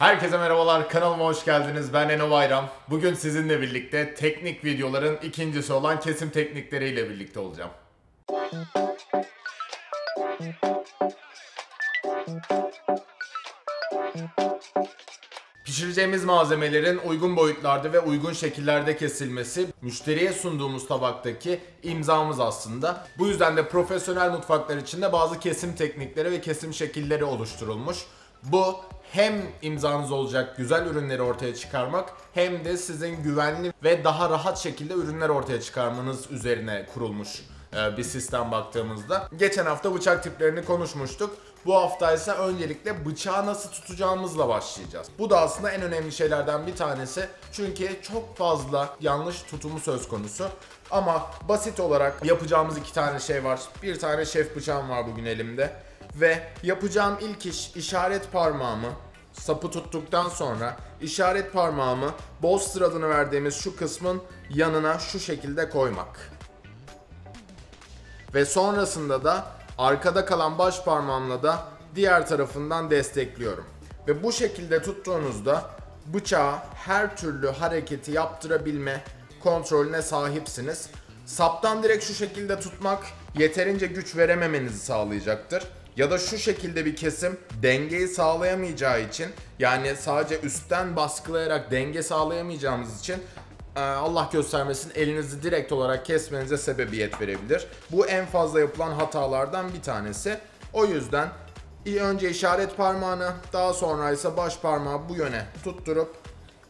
Herkese merhabalar, kanalıma hoş geldiniz. Ben Eno Bayram. Bugün sizinle birlikte teknik videoların ikincisi olan kesim teknikleriyle birlikte olacağım. Pişireceğimiz malzemelerin uygun boyutlarda ve uygun şekillerde kesilmesi müşteriye sunduğumuz tabaktaki imzamız aslında. Bu yüzden de profesyonel mutfaklar içinde bazı kesim teknikleri ve kesim şekilleri oluşturulmuş. Bu hem imzanız olacak güzel ürünleri ortaya çıkarmak hem de sizin güvenli ve daha rahat şekilde ürünler ortaya çıkarmanız üzerine kurulmuş e, bir sistem baktığımızda. Geçen hafta bıçak tiplerini konuşmuştuk. Bu hafta ise öncelikle bıçağı nasıl tutacağımızla başlayacağız. Bu da aslında en önemli şeylerden bir tanesi. Çünkü çok fazla yanlış tutumu söz konusu. Ama basit olarak yapacağımız iki tane şey var. Bir tane şef bıçağım var bugün elimde. Ve yapacağım ilk iş işaret parmağımı sapı tuttuktan sonra işaret parmağımı bolster adını verdiğimiz şu kısmın yanına şu şekilde koymak. Ve sonrasında da arkada kalan baş parmağımla da diğer tarafından destekliyorum. Ve bu şekilde tuttuğunuzda bıçağa her türlü hareketi yaptırabilme kontrolüne sahipsiniz. Saptan direkt şu şekilde tutmak yeterince güç verememenizi sağlayacaktır. Ya da şu şekilde bir kesim dengeyi sağlayamayacağı için yani sadece üstten baskılayarak denge sağlayamayacağımız için e, Allah göstermesin elinizi direkt olarak kesmenize sebebiyet verebilir. Bu en fazla yapılan hatalardan bir tanesi. O yüzden önce işaret parmağını daha sonra ise baş parmağı bu yöne tutturup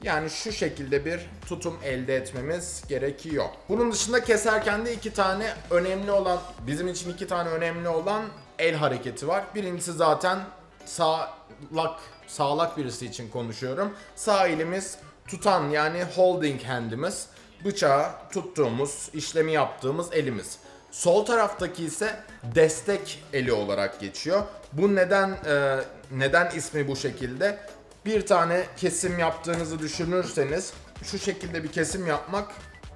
yani şu şekilde bir tutum elde etmemiz gerekiyor. Bunun dışında keserken de iki tane önemli olan, bizim için iki tane önemli olan el hareketi var. Birincisi zaten sağlak, sağlak birisi için konuşuyorum. Sağ elimiz tutan yani holding handimiz. Bıçağı tuttuğumuz, işlemi yaptığımız elimiz. Sol taraftaki ise destek eli olarak geçiyor. Bu neden e, neden ismi bu şekilde? Bir tane kesim yaptığınızı düşünürseniz şu şekilde bir kesim yapmak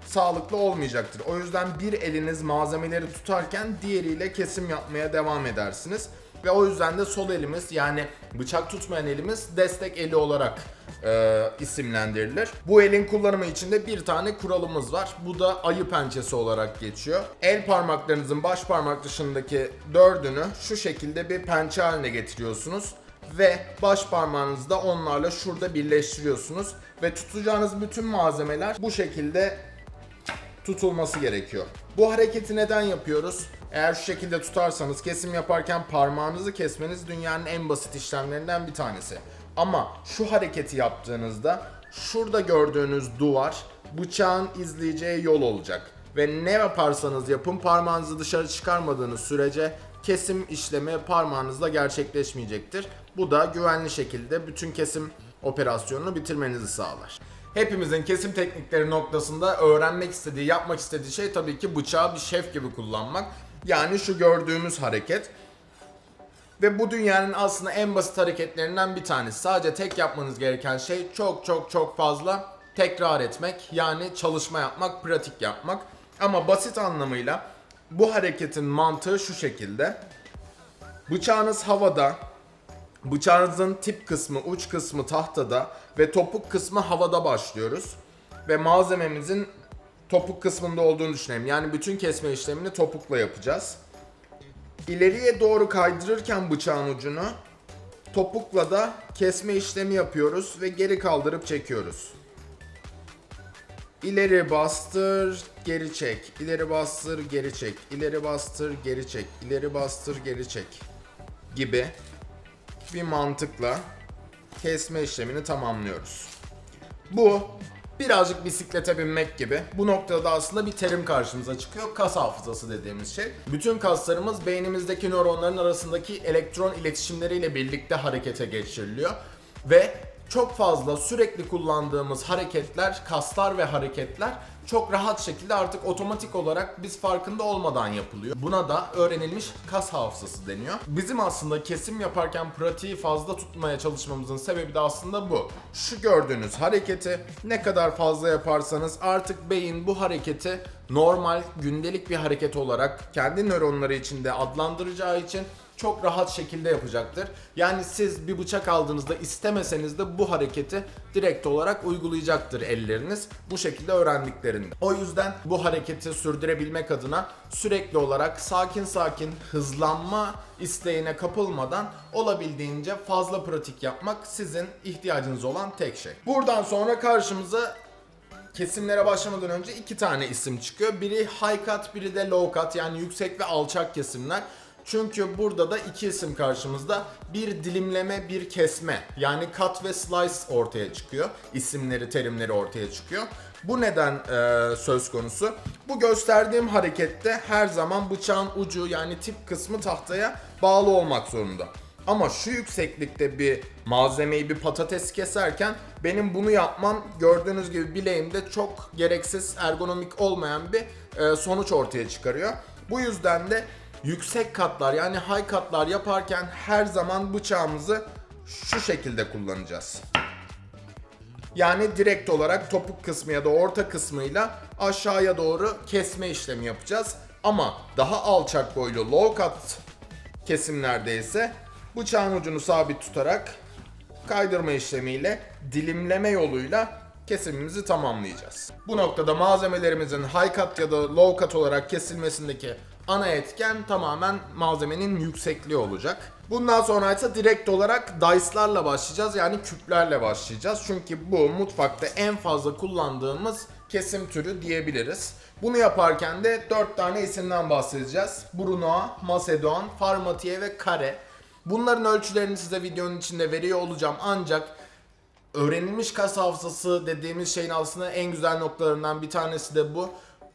sağlıklı olmayacaktır. O yüzden bir eliniz malzemeleri tutarken diğeriyle kesim yapmaya devam edersiniz. Ve o yüzden de sol elimiz yani bıçak tutmayan elimiz destek eli olarak e, isimlendirilir. Bu elin kullanımı için de bir tane kuralımız var. Bu da ayı pençesi olarak geçiyor. El parmaklarınızın baş parmak dışındaki dördünü şu şekilde bir pençe haline getiriyorsunuz ve baş parmağınızı da onlarla şurada birleştiriyorsunuz ve tutacağınız bütün malzemeler bu şekilde tutulması gerekiyor. Bu hareketi neden yapıyoruz? Eğer şu şekilde tutarsanız kesim yaparken parmağınızı kesmeniz dünyanın en basit işlemlerinden bir tanesi. Ama şu hareketi yaptığınızda şurada gördüğünüz duvar bıçağın izleyeceği yol olacak. Ve ne yaparsanız yapın parmağınızı dışarı çıkarmadığınız sürece kesim işlemi parmağınızla gerçekleşmeyecektir. Bu da güvenli şekilde bütün kesim operasyonunu bitirmenizi sağlar. Hepimizin kesim teknikleri noktasında öğrenmek istediği, yapmak istediği şey tabii ki bıçağı bir şef gibi kullanmak. Yani şu gördüğümüz hareket. Ve bu dünyanın aslında en basit hareketlerinden bir tanesi. Sadece tek yapmanız gereken şey çok çok çok fazla tekrar etmek. Yani çalışma yapmak, pratik yapmak. Ama basit anlamıyla bu hareketin mantığı şu şekilde. Bıçağınız havada, bıçağınızın tip kısmı, uç kısmı tahtada ve topuk kısmı havada başlıyoruz. Ve malzememizin topuk kısmında olduğunu düşünelim. Yani bütün kesme işlemini topukla yapacağız. İleriye doğru kaydırırken bıçağın ucunu topukla da kesme işlemi yapıyoruz ve geri kaldırıp çekiyoruz. İleri bastır, geri çek. İleri bastır, geri çek. İleri bastır, geri çek. İleri bastır, geri çek. Gibi bir mantıkla kesme işlemini tamamlıyoruz. Bu birazcık bisiklete binmek gibi. Bu noktada aslında bir terim karşımıza çıkıyor. Kas hafızası dediğimiz şey. Bütün kaslarımız beynimizdeki nöronların arasındaki elektron iletişimleriyle birlikte harekete geçiriliyor. Ve çok fazla sürekli kullandığımız hareketler, kaslar ve hareketler çok rahat şekilde artık otomatik olarak biz farkında olmadan yapılıyor. Buna da öğrenilmiş kas hafızası deniyor. Bizim aslında kesim yaparken pratiği fazla tutmaya çalışmamızın sebebi de aslında bu. Şu gördüğünüz hareketi ne kadar fazla yaparsanız artık beyin bu hareketi normal gündelik bir hareket olarak kendi nöronları içinde adlandıracağı için çok rahat şekilde yapacaktır. Yani siz bir bıçak aldığınızda istemeseniz de bu hareketi direkt olarak uygulayacaktır elleriniz. Bu şekilde öğrendiklerinde. O yüzden bu hareketi sürdürebilmek adına sürekli olarak sakin sakin hızlanma isteğine kapılmadan olabildiğince fazla pratik yapmak sizin ihtiyacınız olan tek şey. Buradan sonra karşımıza kesimlere başlamadan önce iki tane isim çıkıyor. Biri high cut, biri de low cut yani yüksek ve alçak kesimler. Çünkü burada da iki isim karşımızda. Bir dilimleme, bir kesme. Yani cut ve slice ortaya çıkıyor. İsimleri, terimleri ortaya çıkıyor. Bu neden e, söz konusu? Bu gösterdiğim harekette her zaman bıçağın ucu yani tip kısmı tahtaya bağlı olmak zorunda. Ama şu yükseklikte bir malzemeyi bir patates keserken benim bunu yapmam gördüğünüz gibi bileğimde çok gereksiz ergonomik olmayan bir e, sonuç ortaya çıkarıyor. Bu yüzden de yüksek katlar yani high katlar yaparken her zaman bıçağımızı şu şekilde kullanacağız. Yani direkt olarak topuk kısmı ya da orta kısmıyla aşağıya doğru kesme işlemi yapacağız. Ama daha alçak boylu low cut kesimlerde ise bıçağın ucunu sabit tutarak kaydırma işlemiyle dilimleme yoluyla kesimimizi tamamlayacağız. Bu noktada malzemelerimizin high cut ya da low cut olarak kesilmesindeki ana etken tamamen malzemenin yüksekliği olacak. Bundan sonra ise direkt olarak dice'larla başlayacağız. Yani küplerle başlayacağız. Çünkü bu mutfakta en fazla kullandığımız kesim türü diyebiliriz. Bunu yaparken de 4 tane isimden bahsedeceğiz. Brunoa, Macedon, Farmatier ve Kare. Bunların ölçülerini size videonun içinde veriyor olacağım ancak öğrenilmiş kas hafızası dediğimiz şeyin aslında en güzel noktalarından bir tanesi de bu.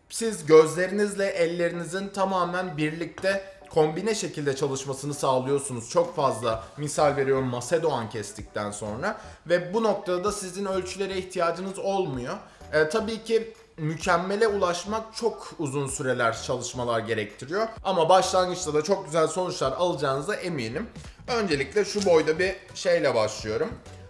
Siz gözlerinizle ellerinizin tamamen birlikte kombine şekilde çalışmasını sağlıyorsunuz. Çok fazla misal veriyorum Macedoğan kestikten sonra ve bu noktada da sizin ölçülere ihtiyacınız olmuyor. E, tabii ki mükemmele ulaşmak çok uzun süreler çalışmalar gerektiriyor. Ama başlangıçta da çok güzel sonuçlar alacağınıza eminim. Öncelikle şu boyda bir şeyle başlıyorum.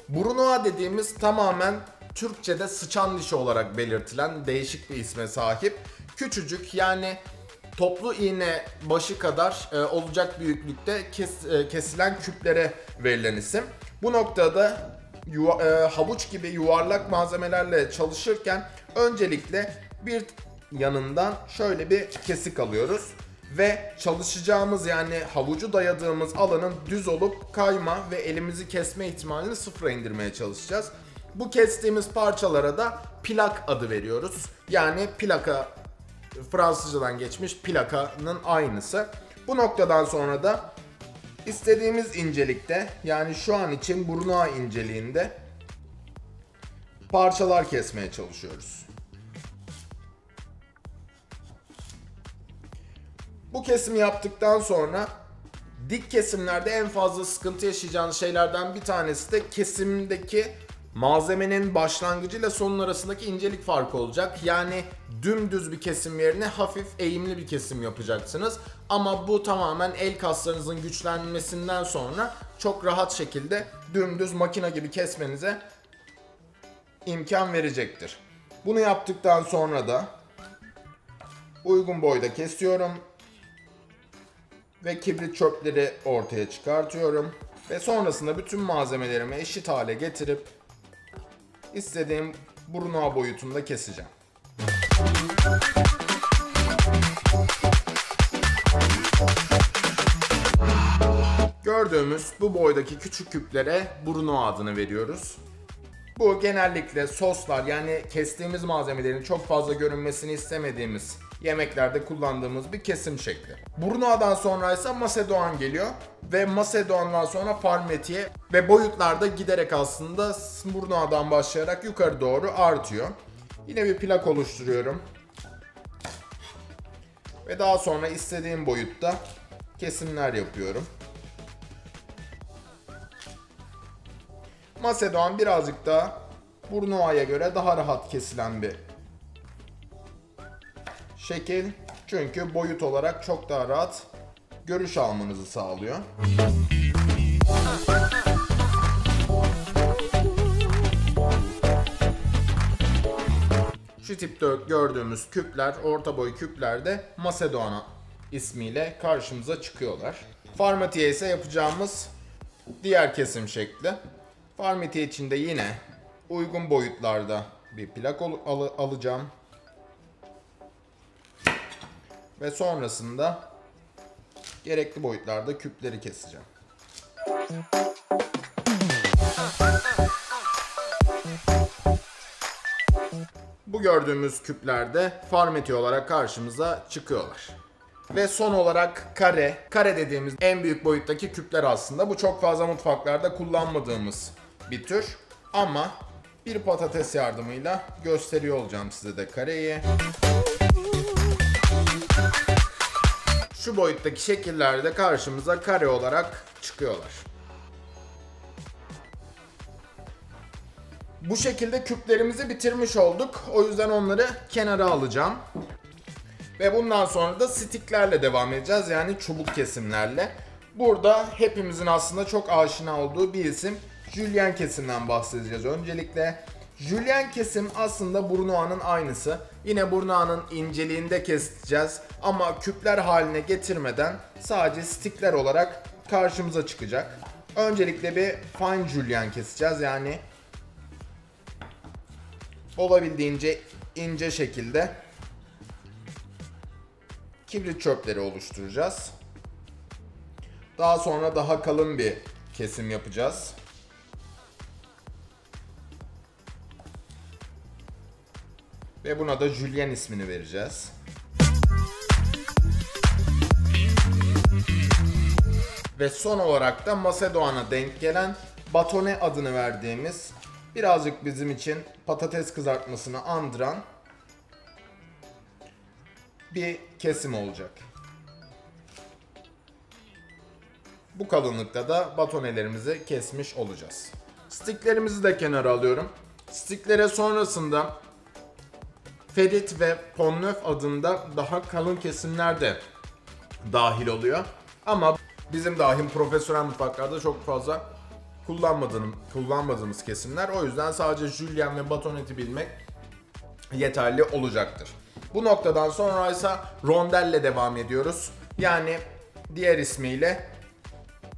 Brunoa dediğimiz tamamen Türkçe'de sıçan dişi olarak belirtilen değişik bir isme sahip. Küçücük yani toplu iğne başı kadar e, olacak büyüklükte kes, e, kesilen küplere verilen isim. Bu noktada yuva, e, havuç gibi yuvarlak malzemelerle çalışırken öncelikle bir yanından şöyle bir kesik alıyoruz ve çalışacağımız yani havucu dayadığımız alanın düz olup kayma ve elimizi kesme ihtimalini sıfıra indirmeye çalışacağız. Bu kestiğimiz parçalara da plak adı veriyoruz. Yani plaka Fransızcadan geçmiş plakanın aynısı. Bu noktadan sonra da istediğimiz incelikte yani şu an için burnu inceliğinde parçalar kesmeye çalışıyoruz. Bu kesimi yaptıktan sonra dik kesimlerde en fazla sıkıntı yaşayacağınız şeylerden bir tanesi de kesimdeki malzemenin başlangıcıyla sonun arasındaki incelik farkı olacak. Yani dümdüz bir kesim yerine hafif eğimli bir kesim yapacaksınız. Ama bu tamamen el kaslarınızın güçlenmesinden sonra çok rahat şekilde dümdüz makine gibi kesmenize imkan verecektir. Bunu yaptıktan sonra da uygun boyda kesiyorum ve kibrit çöpleri ortaya çıkartıyorum ve sonrasında bütün malzemelerimi eşit hale getirip istediğim burnu boyutunda keseceğim. Gördüğümüz bu boydaki küçük küplere Bruno adını veriyoruz. Bu genellikle soslar yani kestiğimiz malzemelerin çok fazla görünmesini istemediğimiz yemeklerde kullandığımız bir kesim şekli. Brunoa'dan sonra ise Macedoğan geliyor ve Macedoğan'dan sonra Parmetier ve boyutlarda giderek aslında Brunoa'dan başlayarak yukarı doğru artıyor. Yine bir plak oluşturuyorum. Ve daha sonra istediğim boyutta kesimler yapıyorum. Macedoğan birazcık daha Burnua'ya göre daha rahat kesilen bir şekil. Çünkü boyut olarak çok daha rahat görüş almanızı sağlıyor. Şu tipte gördüğümüz küpler, orta boy küpler de Macedoğan ismiyle karşımıza çıkıyorlar. Farmatiye ise yapacağımız diğer kesim şekli. Farmatiye için de yine uygun boyutlarda bir plak al- alacağım. Ve sonrasında gerekli boyutlarda küpleri keseceğim. Bu gördüğümüz küplerde farmeti olarak karşımıza çıkıyorlar. Ve son olarak kare. Kare dediğimiz en büyük boyuttaki küpler aslında. Bu çok fazla mutfaklarda kullanmadığımız bir tür. Ama bir patates yardımıyla gösteriyor olacağım size de kareyi. Şu boyuttaki şekillerde karşımıza kare olarak çıkıyorlar. Bu şekilde küplerimizi bitirmiş olduk. O yüzden onları kenara alacağım. Ve bundan sonra da stiklerle devam edeceğiz. Yani çubuk kesimlerle. Burada hepimizin aslında çok aşina olduğu bir isim. Julian kesimden bahsedeceğiz öncelikle. Julian kesim aslında Brunoa'nın aynısı. Yine Brunoa'nın inceliğinde keseceğiz. Ama küpler haline getirmeden sadece stikler olarak karşımıza çıkacak. Öncelikle bir fine Julian keseceğiz. Yani olabildiğince ince şekilde kibrit çöpleri oluşturacağız. Daha sonra daha kalın bir kesim yapacağız. Ve buna da Julien ismini vereceğiz. Ve son olarak da Macedoğan'a denk gelen batone adını verdiğimiz birazcık bizim için patates kızartmasını andıran bir kesim olacak. Bu kalınlıkta da batonelerimizi kesmiş olacağız. Stiklerimizi de kenara alıyorum. Stiklere sonrasında Fedit ve Ponnöf adında daha kalın kesimler de dahil oluyor. Ama bizim dahil profesyonel mutfaklarda çok fazla kullanmadığım, kullanmadığımız kesimler. O yüzden sadece Julian ve batoneti bilmek yeterli olacaktır. Bu noktadan sonra ise rondelle devam ediyoruz. Yani diğer ismiyle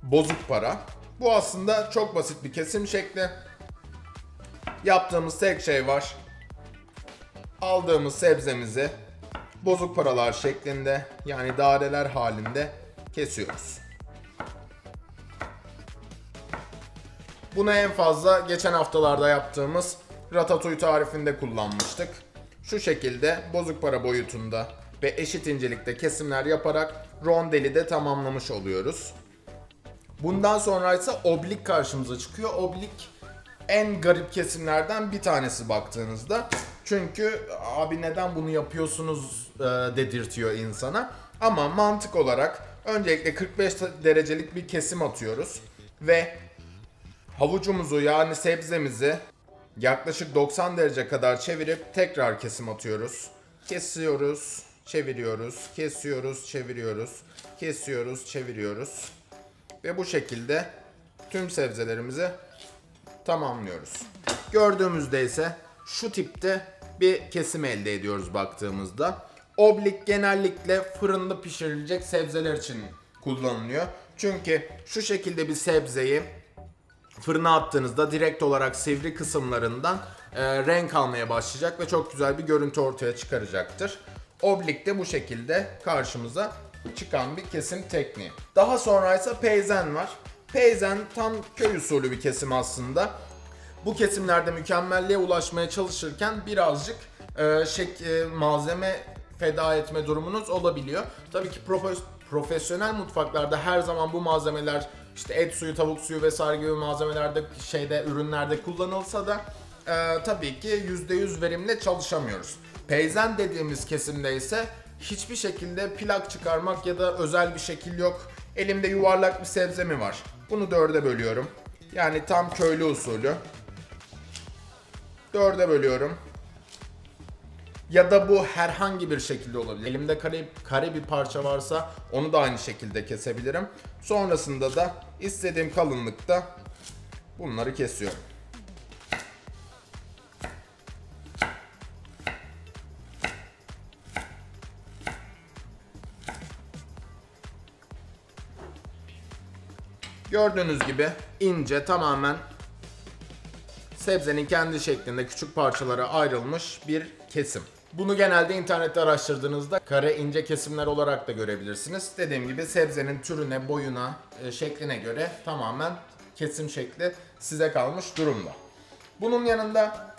bozuk para. Bu aslında çok basit bir kesim şekli. Yaptığımız tek şey var. Aldığımız sebzemizi bozuk paralar şeklinde yani daireler halinde kesiyoruz. Bunu en fazla geçen haftalarda yaptığımız ratatouille tarifinde kullanmıştık. Şu şekilde bozuk para boyutunda ve eşit incelikte kesimler yaparak rondeli de tamamlamış oluyoruz. Bundan sonra ise oblik karşımıza çıkıyor. Oblik en garip kesimlerden bir tanesi baktığınızda. Çünkü abi neden bunu yapıyorsunuz e, dedirtiyor insana. Ama mantık olarak öncelikle 45 derecelik bir kesim atıyoruz. Ve havucumuzu yani sebzemizi yaklaşık 90 derece kadar çevirip tekrar kesim atıyoruz. Kesiyoruz, çeviriyoruz, kesiyoruz, çeviriyoruz, kesiyoruz, çeviriyoruz. Ve bu şekilde tüm sebzelerimizi tamamlıyoruz. Gördüğümüzde ise şu tipte bir kesim elde ediyoruz baktığımızda. Oblik genellikle fırında pişirilecek sebzeler için kullanılıyor. Çünkü şu şekilde bir sebzeyi fırına attığınızda direkt olarak sivri kısımlarından e, renk almaya başlayacak ve çok güzel bir görüntü ortaya çıkaracaktır. Oblik de bu şekilde karşımıza çıkan bir kesim tekniği. Daha sonra ise peyzen var. Peyzen tam köy usulü bir kesim aslında. Bu kesimlerde mükemmelliğe ulaşmaya çalışırken birazcık e, şek, e, malzeme feda etme durumunuz olabiliyor. Tabii ki profes, profesyonel mutfaklarda her zaman bu malzemeler işte et suyu, tavuk suyu vesaire gibi malzemelerde şeyde ürünlerde kullanılsa da e, tabii ki %100 verimle çalışamıyoruz. Peyzen dediğimiz kesimde ise hiçbir şekilde plak çıkarmak ya da özel bir şekil yok. Elimde yuvarlak bir sebze mi var? Bunu dörde bölüyorum. Yani tam köylü usulü. Dörde bölüyorum. Ya da bu herhangi bir şekilde olabilir. Elimde kare, kare bir parça varsa onu da aynı şekilde kesebilirim. Sonrasında da istediğim kalınlıkta bunları kesiyorum. Gördüğünüz gibi ince tamamen sebzenin kendi şeklinde küçük parçalara ayrılmış bir kesim. Bunu genelde internette araştırdığınızda kare ince kesimler olarak da görebilirsiniz. Dediğim gibi sebzenin türüne, boyuna, e, şekline göre tamamen kesim şekli size kalmış durumda. Bunun yanında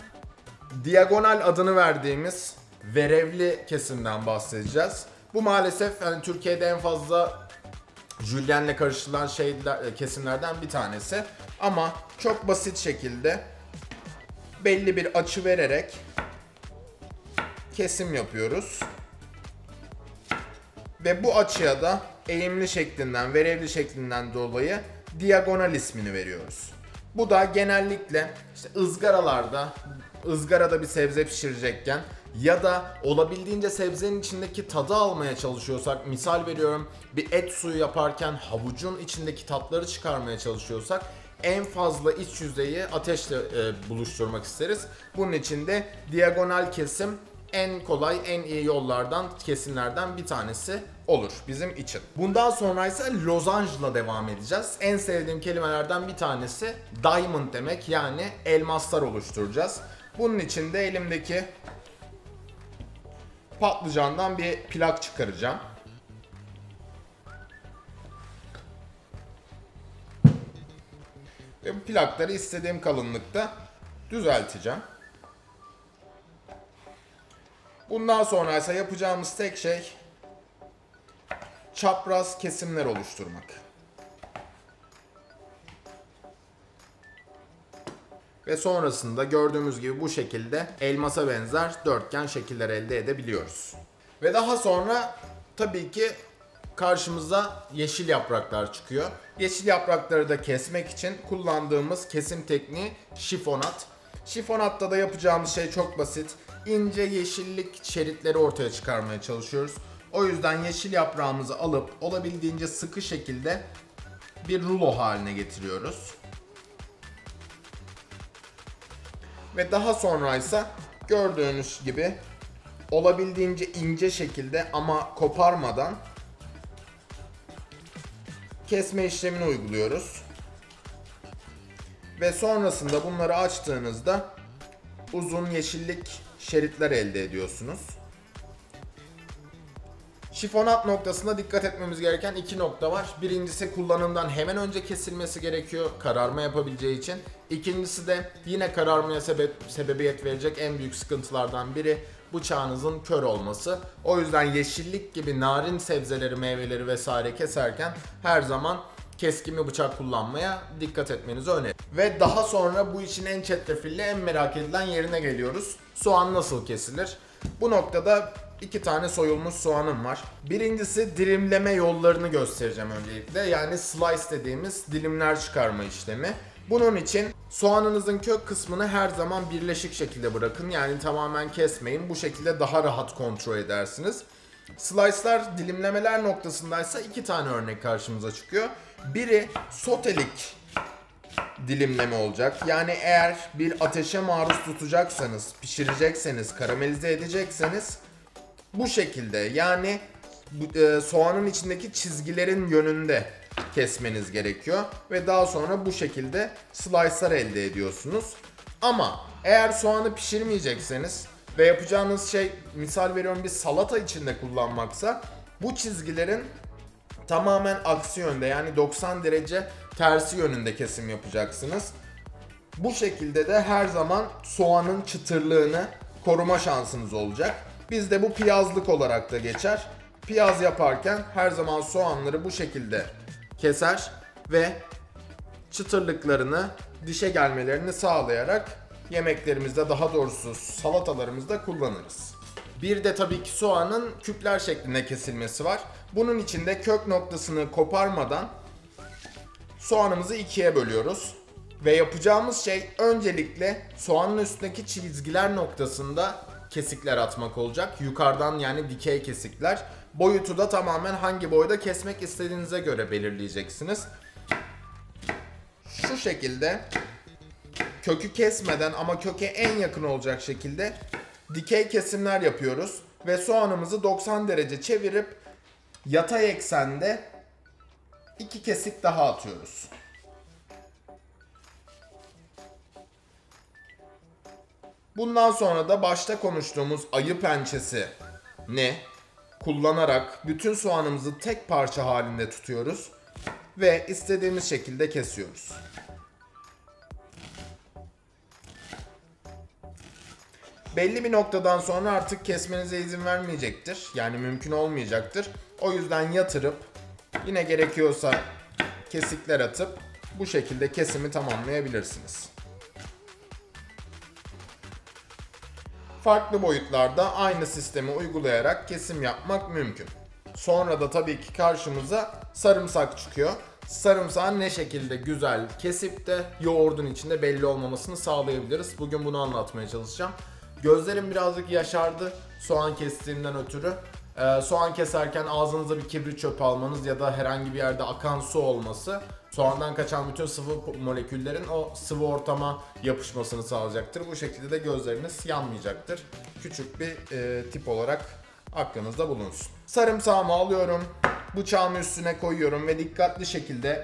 diagonal adını verdiğimiz verevli kesimden bahsedeceğiz. Bu maalesef yani Türkiye'de en fazla jülyenle karıştırılan şeyler, e, kesimlerden bir tanesi. Ama çok basit şekilde belli bir açı vererek kesim yapıyoruz. Ve bu açıya da eğimli şeklinden, verevli şeklinden dolayı diagonal ismini veriyoruz. Bu da genellikle işte ızgaralarda, ızgarada bir sebze pişirecekken ya da olabildiğince sebzenin içindeki tadı almaya çalışıyorsak, misal veriyorum bir et suyu yaparken havucun içindeki tatları çıkarmaya çalışıyorsak en fazla iç yüzeyi ateşle e, buluşturmak isteriz. Bunun için de diagonal kesim en kolay, en iyi yollardan, kesimlerden bir tanesi olur bizim için. Bundan sonra ise lozanjla devam edeceğiz. En sevdiğim kelimelerden bir tanesi diamond demek yani elmaslar oluşturacağız. Bunun için de elimdeki patlıcandan bir plak çıkaracağım. Plakları istediğim kalınlıkta düzelteceğim. Bundan sonra ise yapacağımız tek şey çapraz kesimler oluşturmak. Ve sonrasında gördüğümüz gibi bu şekilde elmasa benzer dörtgen şekiller elde edebiliyoruz. Ve daha sonra tabii ki karşımıza yeşil yapraklar çıkıyor. Yeşil yaprakları da kesmek için kullandığımız kesim tekniği şifonat. Şifonatta da yapacağımız şey çok basit. İnce yeşillik şeritleri ortaya çıkarmaya çalışıyoruz. O yüzden yeşil yaprağımızı alıp olabildiğince sıkı şekilde bir rulo haline getiriyoruz. Ve daha sonra ise gördüğünüz gibi olabildiğince ince şekilde ama koparmadan kesme işlemini uyguluyoruz. Ve sonrasında bunları açtığınızda uzun yeşillik şeritler elde ediyorsunuz. Şifonat noktasında dikkat etmemiz gereken iki nokta var. Birincisi kullanımdan hemen önce kesilmesi gerekiyor kararma yapabileceği için. İkincisi de yine kararmaya sebep, sebebiyet verecek en büyük sıkıntılardan biri bıçağınızın kör olması. O yüzden yeşillik gibi narin sebzeleri, meyveleri vesaire keserken her zaman keskin bir bıçak kullanmaya dikkat etmenizi öneririm. Ve daha sonra bu işin en çetrefilli, en merak edilen yerine geliyoruz. Soğan nasıl kesilir? Bu noktada iki tane soyulmuş soğanım var. Birincisi dilimleme yollarını göstereceğim öncelikle. Yani slice dediğimiz dilimler çıkarma işlemi. Bunun için soğanınızın kök kısmını her zaman birleşik şekilde bırakın. Yani tamamen kesmeyin. Bu şekilde daha rahat kontrol edersiniz. Slice'lar dilimlemeler noktasındaysa iki tane örnek karşımıza çıkıyor. Biri sotelik dilimleme olacak. Yani eğer bir ateşe maruz tutacaksanız, pişirecekseniz, karamelize edecekseniz bu şekilde yani e, soğanın içindeki çizgilerin yönünde kesmeniz gerekiyor ve daha sonra bu şekilde slice'lar elde ediyorsunuz. Ama eğer soğanı pişirmeyecekseniz ve yapacağınız şey misal veriyorum bir salata içinde kullanmaksa bu çizgilerin tamamen aksi yönde yani 90 derece tersi yönünde kesim yapacaksınız. Bu şekilde de her zaman soğanın çıtırlığını koruma şansınız olacak. Bizde bu piyazlık olarak da geçer. Piyaz yaparken her zaman soğanları bu şekilde keser ve çıtırlıklarını dişe gelmelerini sağlayarak yemeklerimizde daha doğrusu salatalarımızda kullanırız. Bir de tabii ki soğanın küpler şeklinde kesilmesi var. Bunun için de kök noktasını koparmadan soğanımızı ikiye bölüyoruz. Ve yapacağımız şey öncelikle soğanın üstündeki çizgiler noktasında kesikler atmak olacak. Yukarıdan yani dikey kesikler. Boyutu da tamamen hangi boyda kesmek istediğinize göre belirleyeceksiniz. Şu şekilde kökü kesmeden ama köke en yakın olacak şekilde dikey kesimler yapıyoruz. Ve soğanımızı 90 derece çevirip yatay eksende iki kesik daha atıyoruz. Bundan sonra da başta konuştuğumuz ayı pençesi ne kullanarak bütün soğanımızı tek parça halinde tutuyoruz ve istediğimiz şekilde kesiyoruz. Belli bir noktadan sonra artık kesmenize izin vermeyecektir. Yani mümkün olmayacaktır. O yüzden yatırıp yine gerekiyorsa kesikler atıp bu şekilde kesimi tamamlayabilirsiniz. Farklı boyutlarda aynı sistemi uygulayarak kesim yapmak mümkün. Sonra da tabii ki karşımıza sarımsak çıkıyor. Sarımsağın ne şekilde güzel kesip de yoğurdun içinde belli olmamasını sağlayabiliriz. Bugün bunu anlatmaya çalışacağım. Gözlerim birazcık yaşardı soğan kestiğimden ötürü. Ee, soğan keserken ağzınıza bir kibrit çöpü almanız ya da herhangi bir yerde akan su olması soğandan kaçan bütün sıvı moleküllerin o sıvı ortama yapışmasını sağlayacaktır. Bu şekilde de gözleriniz yanmayacaktır. Küçük bir e, tip olarak aklınızda bulunsun. Sarımsağımı alıyorum, bıçağımı üstüne koyuyorum ve dikkatli şekilde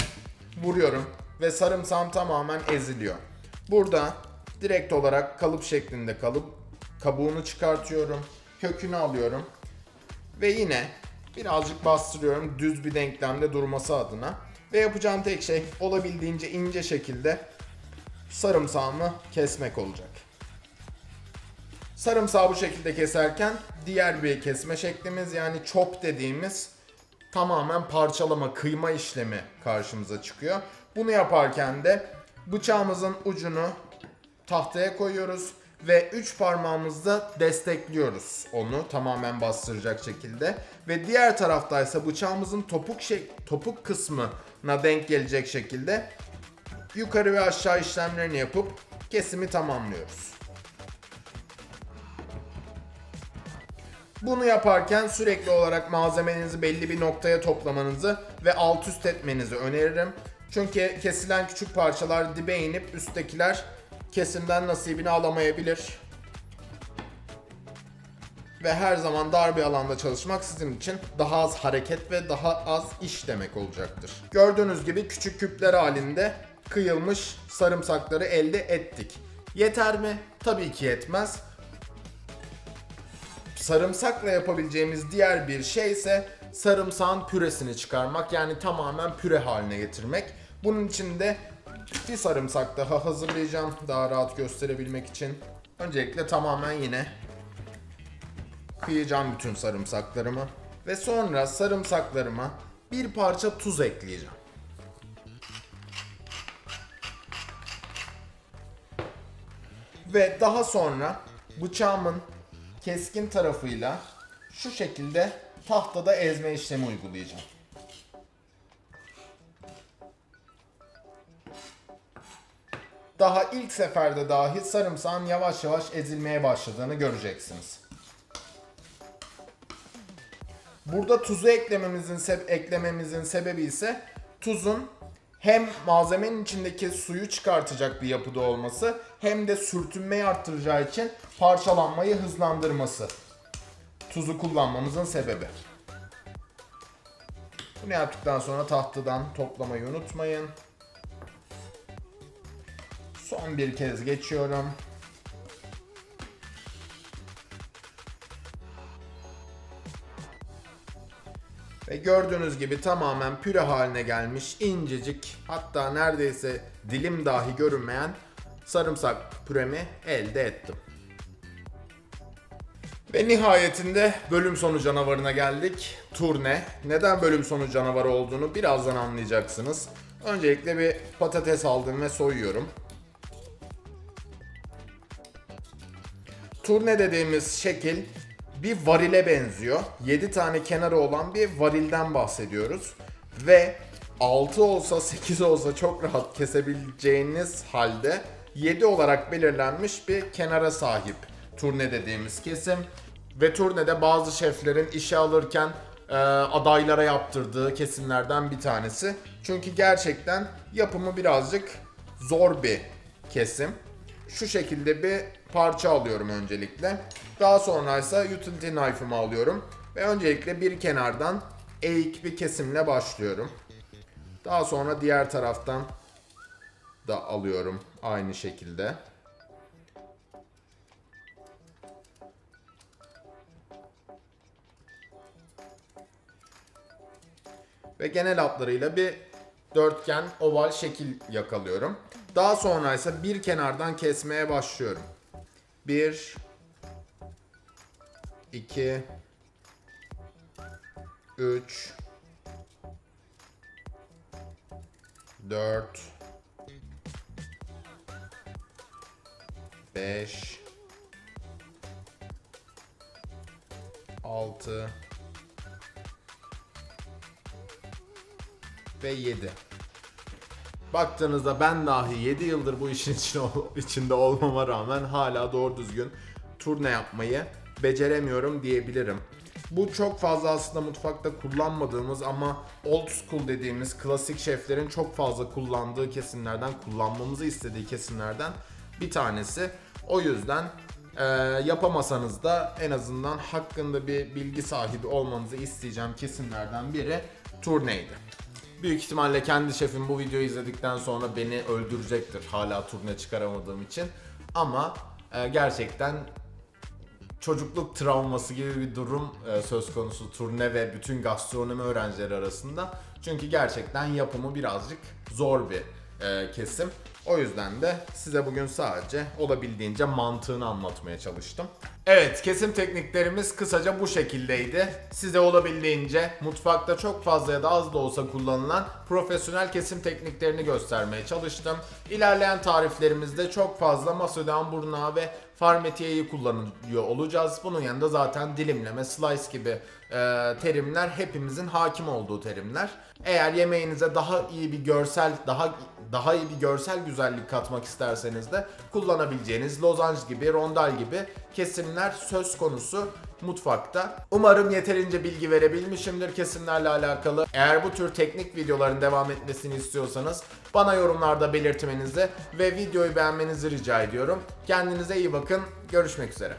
vuruyorum ve sarımsağım tamamen eziliyor. Burada direkt olarak kalıp şeklinde kalıp kabuğunu çıkartıyorum, kökünü alıyorum ve yine birazcık bastırıyorum düz bir denklemde durması adına. Ve yapacağım tek şey olabildiğince ince şekilde sarımsağımı kesmek olacak. Sarımsağı bu şekilde keserken diğer bir kesme şeklimiz yani chop dediğimiz tamamen parçalama, kıyma işlemi karşımıza çıkıyor. Bunu yaparken de bıçağımızın ucunu tahtaya koyuyoruz ve üç parmağımızla destekliyoruz onu tamamen bastıracak şekilde ve diğer taraftaysa bıçağımızın topuk şey topuk kısmına denk gelecek şekilde yukarı ve aşağı işlemlerini yapıp kesimi tamamlıyoruz. Bunu yaparken sürekli olarak malzemenizi belli bir noktaya toplamanızı ve alt üst etmenizi öneririm. Çünkü kesilen küçük parçalar dibe inip üsttekiler kesimden nasibini alamayabilir. Ve her zaman dar bir alanda çalışmak sizin için daha az hareket ve daha az iş demek olacaktır. Gördüğünüz gibi küçük küpler halinde kıyılmış sarımsakları elde ettik. Yeter mi? Tabii ki yetmez. Sarımsakla yapabileceğimiz diğer bir şey ise sarımsağın püresini çıkarmak yani tamamen püre haline getirmek. Bunun için de bir sarımsak daha hazırlayacağım daha rahat gösterebilmek için. Öncelikle tamamen yine kıyacağım bütün sarımsaklarımı ve sonra sarımsaklarıma bir parça tuz ekleyeceğim. Ve daha sonra bıçağımın keskin tarafıyla şu şekilde tahtada ezme işlemi uygulayacağım. Daha ilk seferde dahi sarımsağın yavaş yavaş ezilmeye başladığını göreceksiniz. Burada tuzu eklememizin se- eklememizin sebebi ise tuzun hem malzemenin içindeki suyu çıkartacak bir yapıda olması hem de sürtünmeyi arttıracağı için parçalanmayı hızlandırması. Tuzu kullanmamızın sebebi. Bunu yaptıktan sonra tahtadan toplamayı unutmayın. Son bir kez geçiyorum. Ve gördüğünüz gibi tamamen püre haline gelmiş incecik hatta neredeyse dilim dahi görünmeyen sarımsak püremi elde ettim. Ve nihayetinde bölüm sonu canavarına geldik. Turne. Neden bölüm sonu canavarı olduğunu birazdan anlayacaksınız. Öncelikle bir patates aldım ve soyuyorum. Turne dediğimiz şekil bir varile benziyor. 7 tane kenarı olan bir varilden bahsediyoruz. Ve 6 olsa 8 olsa çok rahat kesebileceğiniz halde 7 olarak belirlenmiş bir kenara sahip turne dediğimiz kesim. Ve turnede bazı şeflerin işe alırken e, adaylara yaptırdığı kesimlerden bir tanesi. Çünkü gerçekten yapımı birazcık zor bir kesim. Şu şekilde bir parça alıyorum öncelikle. Daha sonra ise utility knife'ımı alıyorum. Ve öncelikle bir kenardan eğik bir kesimle başlıyorum. Daha sonra diğer taraftan da alıyorum aynı şekilde. Ve genel hatlarıyla bir dörtgen oval şekil yakalıyorum. Daha sonra ise bir kenardan kesmeye başlıyorum. 1 2 3 4 5 6 ve 7. Baktığınızda ben dahi 7 yıldır bu işin içinde olmama rağmen hala doğru düzgün turne yapmayı beceremiyorum diyebilirim. Bu çok fazla aslında mutfakta kullanmadığımız ama old school dediğimiz klasik şeflerin çok fazla kullandığı kesimlerden, kullanmamızı istediği kesimlerden bir tanesi. O yüzden e, yapamasanız da en azından hakkında bir bilgi sahibi olmanızı isteyeceğim kesimlerden biri turneydi. Büyük ihtimalle kendi şefim bu videoyu izledikten sonra beni öldürecektir hala turne çıkaramadığım için. Ama e, gerçekten çocukluk travması gibi bir durum e, söz konusu turne ve bütün gastronomi öğrencileri arasında. Çünkü gerçekten yapımı birazcık zor bir e, kesim. O yüzden de size bugün sadece olabildiğince mantığını anlatmaya çalıştım. Evet, kesim tekniklerimiz kısaca bu şekildeydi. Size olabildiğince mutfakta çok fazla ya da az da olsa kullanılan profesyonel kesim tekniklerini göstermeye çalıştım. İlerleyen tariflerimizde çok fazla Macedon burnağı ve farmetiyeyi kullanıyor olacağız. Bunun yanında zaten dilimleme, slice gibi e, terimler hepimizin hakim olduğu terimler. Eğer yemeğinize daha iyi bir görsel, daha daha iyi bir görsel güzellik katmak isterseniz de kullanabileceğiniz lozanj gibi, rondal gibi kesimler söz konusu mutfakta. Umarım yeterince bilgi verebilmişimdir kesimlerle alakalı. Eğer bu tür teknik videoların devam etmesini istiyorsanız bana yorumlarda belirtmenizi ve videoyu beğenmenizi rica ediyorum. Kendinize iyi bakın. Görüşmek üzere.